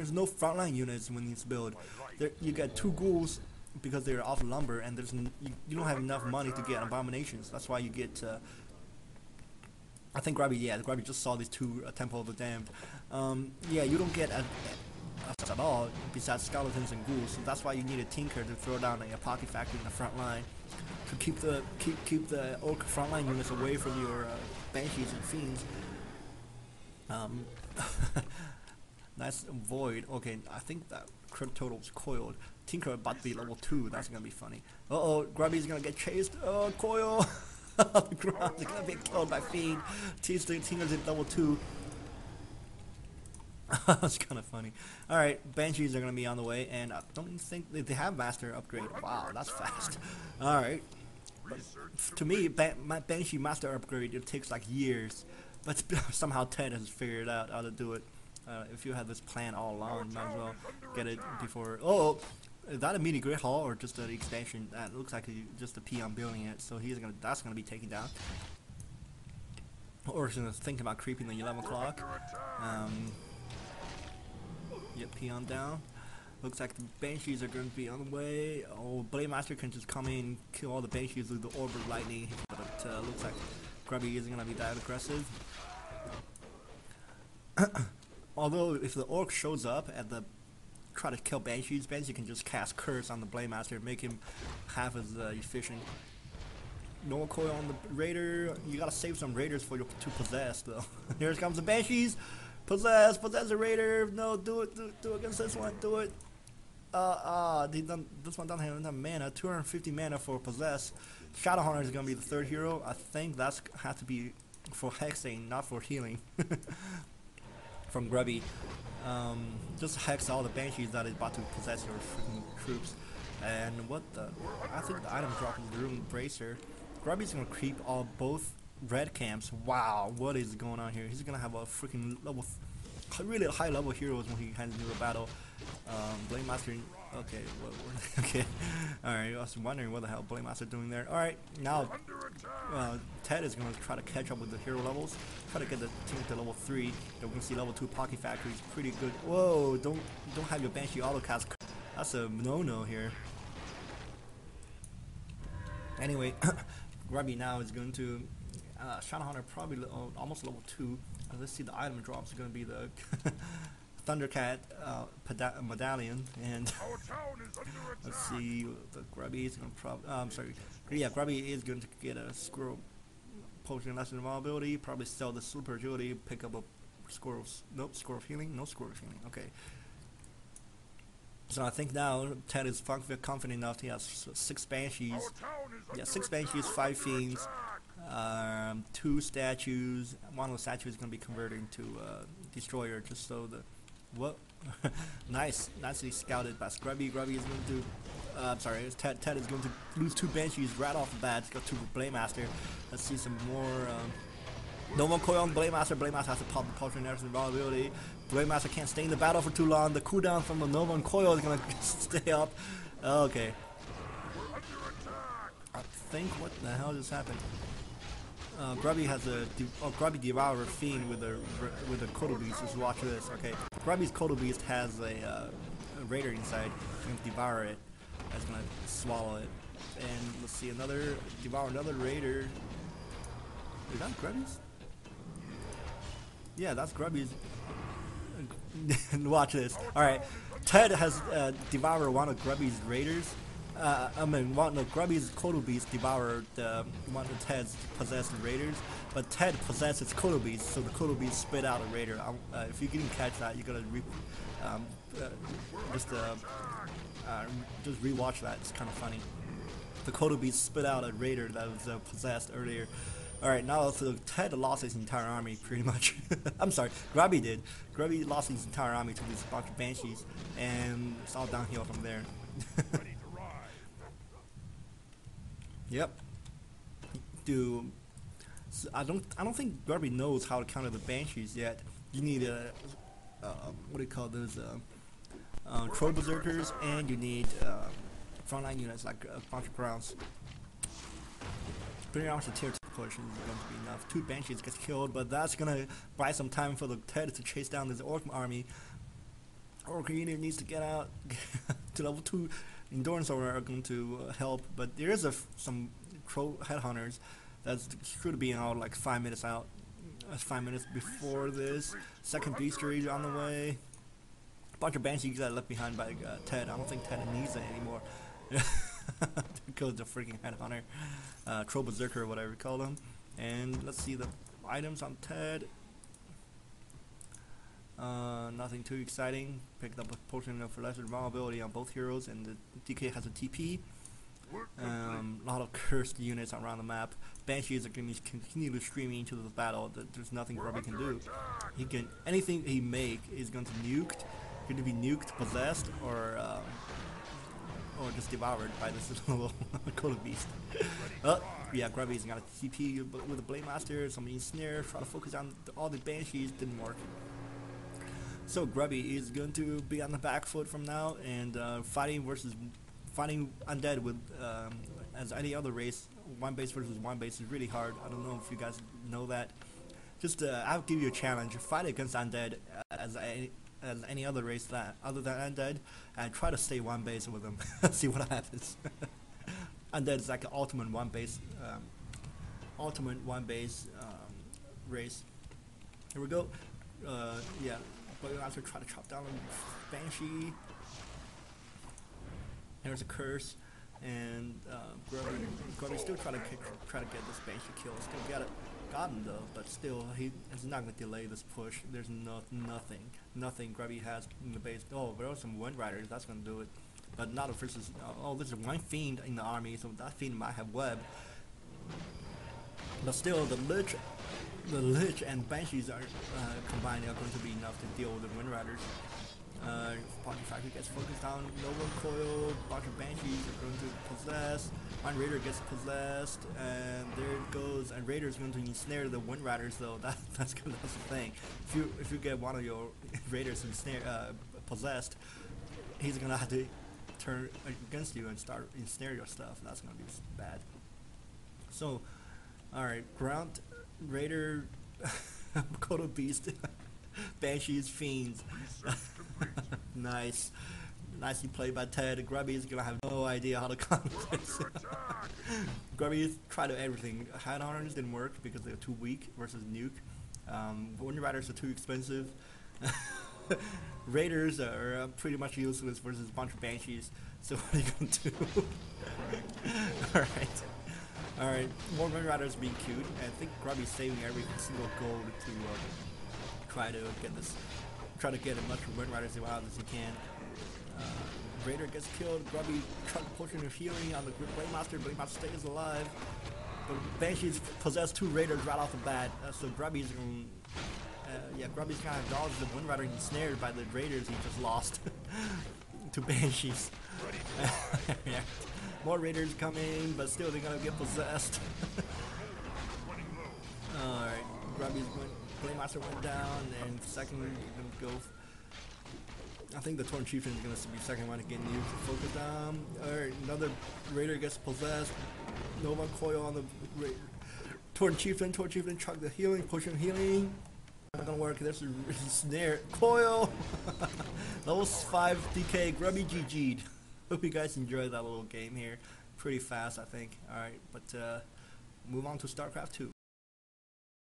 there's no frontline units when it's built. There, you get two ghouls because they're off lumber, and there's you, you don't have enough money to get abominations. That's why you get. Uh, I think Grubby, yeah, Grubby just saw these two uh, Temple of the Damned. Um, yeah, you don't get a, a, at all besides skeletons and ghouls. So that's why you need a tinker to throw down a, a pocket factory in the front line to keep the keep keep the orc frontline units away from your uh, banshees and fiends. Um, nice void. Okay, I think that crit total's coiled. Tinker about to be level two. That's gonna be funny. Uh oh, Grubby's gonna get chased. Oh, coil. the ground is gonna be killed by fiend. Tinker's at level two. That's kind of funny. All right, banshees are gonna be on the way, and I don't think they, they have master upgrade. Wow, that's fast. All right. But to me, my banshee master upgrade it takes like years, but somehow Ted has figured out how to do it. Uh, if you had this plan all along, might as well get it before. Oh, is that a mini great hall or just an expansion? That looks like a, just a peon building it. So he's gonna that's gonna be taken down. Or he's gonna think about creeping the 11 o'clock. Um, yep, peon down. Looks like the Banshees are going to be on the way. Oh, Blade Master can just come in, kill all the Banshees with the Orb of Lightning. But uh, looks like Grubby isn't going to be that aggressive. Although, if the Orc shows up at the try to kill Banshees, you can just cast Curse on the Blade Master, make him half as uh, efficient. No coil on the Raider. You gotta save some Raiders for to possess, though. Here comes the Banshees. Possess, possess the Raider. No, do it, do it, do it against this one. Do it. Uh, uh, they done, this one doesn't have enough mana. 250 mana for possess. Shadowhunter is gonna be the third hero. I think that's has to be for hexing, not for healing. From Grubby. Um, just hex all the banshees that is about to possess your freaking troops. And what the? I think the item drop in the room bracer. Grubby's gonna creep all both red camps. Wow, what is going on here? He's gonna have a freaking level, really high level heroes when he heads into a battle. Um, Blade Master. Okay, what, okay. All right. I was wondering what the hell Blade Master doing there. All right, now uh, Ted is gonna try to catch up with the hero levels. Try to get the team to level three. Then we're gonna see level two Pocket Factory is pretty good. Whoa! Don't don't have your Banshee autocast. That's a no-no here. Anyway, Grubby now is going to uh, Shadowhunter probably uh, almost level 2. Uh, let's see, the item drops are going to be the Thundercat uh, medallion, and let's see, the Grubby is going to probably, uh, I'm sorry, yeah, Grubby is going to get a Squirrel Potion Lesson Vulnerability, probably sell the Super Agility, pick up a Squirrel, nope, Squirrel of Healing, no Squirrel of Healing, okay. So I think now Ted is confident enough. He has six banshees. Yeah, six banshees, five fiends, um, two statues. One of the statues is going to be converted into uh, destroyer, just so the what? nice, nicely scouted by Scrubby. Grubby is going to. Uh, I'm sorry, Ted. Ted is going to lose two banshees right off the bat. Got two Blade Master. Let's see some more. Um, no more coil on Blade Master. Blade Master has to pop the potion and vulnerability. Blade Master can't stay in the battle for too long. The cooldown from the Nova and Coil is gonna stay up. Okay. I think what the hell just happened? Uh, Grubby has a oh Grubby Devourer Fiend with a with a Kodo Beast. Just watch this. Okay, Grubby's Kodo Beast has a, uh, a Raider inside. He's gonna devour it. That's gonna swallow it. And let's see another devour another Raider. Is that Grubby's? Yeah, that's Grubby's. Watch this. Alright. Ted has uh, devoured one of Grubby's raiders. Uh, I mean, one of Grubby's Kodo Beast devoured uh, one of Ted's possessed raiders, but Ted possesses Kodo Beast, so the Kodo Beast spit out a raider. Um, uh, if you didn't catch that, you gotta re um, uh, just uh, uh, just rewatch that. It's kind of funny. The Kodo Beast spit out a raider that was possessed earlier. Alright, now so Ted lost his entire army, pretty much. I'm sorry, Grubby did. Grubby lost his entire army to these bunch of Banshees, and it's all downhill from there. yep. Do so I don't I don't think Grubby knows how to counter the Banshees yet. You need a uh, what do you call those uh, uh, Troll Berserkers, and you need uh, frontline units like a bunch of grounds. Pretty much the tier push is going to be enough. Two Banshees gets killed, but that's going to buy some time for the Ted to chase down this Orc army. Or Orc unit needs to get out to level 2. Endurance are going to uh, help, but there is a f- some Troll Headhunters that's should be out like 5 minutes out. Uh, 5 minutes before this. Second Beaster is on the way. Bunch of Banshees got left behind by uh, Ted. I don't think Ted needs it anymore. because the freaking Headhunter. Uh, Troll Berserker, whatever you call them. And let's see the items on Ted. Uh, nothing too exciting. Picked up a potion of lesser vulnerability on both heroes, and the DK has a TP. Um, a lot of cursed units around the map. Banshees are going to continue streaming into the battle. Th- There's nothing Grubby can do. He can anything he make is going to be nuked, going to be nuked, possessed, or um, or just devoured by this little Kodo Beast. oh, yeah, Grubby's got a TP with a Blade Master, some Ensnare, try to focus on all the Banshees, didn't work. So Grubby is going to be on the back foot from now and uh, fighting versus fighting undead with um, as any other race. One base versus one base is really hard. I don't know if you guys know that. Just uh, I'll give you a challenge: fight against undead as any, as any other race that other than undead, and try to stay one base with them. See what happens. undead is like an ultimate one base, um, ultimate one base um, race. Here we go. Uh, yeah, but we also try to chop down a banshee. There's a curse, and uh, Grubby, still try to kick, try to get this banshee kill. Still got it, got him though, but still he is not gonna delay this push. There's no nothing, nothing Grubby has in the base. Oh, there are some Wind Riders. That's gonna do it, but not a versus. Oh, there's one fiend in the army, so that fiend might have web. But still, the Lich, the Lich and Banshees are uh, combined are going to be enough to deal with the Wind Riders. Uh, Pocket Factory gets focused on Nova Coil, bunch of Banshees are going to possess, one Raider gets possessed, and there it goes, and Raider's going to ensnare the Wind Riders though, that, that's, that's the thing. If you if you get one of your Raiders ensnare, uh, possessed, he's gonna have to turn against you and start ensnare your stuff, that's gonna be bad. So, alright, Ground, Raider, Kodo Beast, Banshees, Fiends. nice. Nicely played by Ted. Grubby is gonna have no idea how to counter this. Grubby tried everything. Headhunters didn't work because they're too weak versus Nuke. Um, Wind Riders are too expensive. Raiders are uh, pretty much useless versus a bunch of Banshees. So what are you gonna do? Alright. Alright, more Wind Riders being queued. I think Grubby's saving every single gold to uh, try to get this, try to get as much Wind Riders out as he can. Uh, Raider gets killed. Grubby tries to potion of healing on the Blade Master. Blade Master stays alive. But Banshees possess two Raiders right off the bat. Uh, so Grubby's going. Uh, yeah, Grubby's kind of dodged the Wind Rider ensnared by the Raiders he just lost to Banshees. yeah. More Raiders coming, but still they're gonna get possessed. Alright, Grubby's went, Blade Master went down, and second gonna go. I think the Tauren Chieftain is gonna be second one to get new focus down. Alright, another Raider gets possessed. Nova Coil on the Ra- Tauren Chieftain, Tauren Chieftain chuck the healing, push him healing. Not gonna work, there's a snare. Coil! Level 5 DK, Grubby GG'd. Hope you guys enjoyed that little game here. Pretty fast, I think. Alright, but uh, move on to StarCraft 2.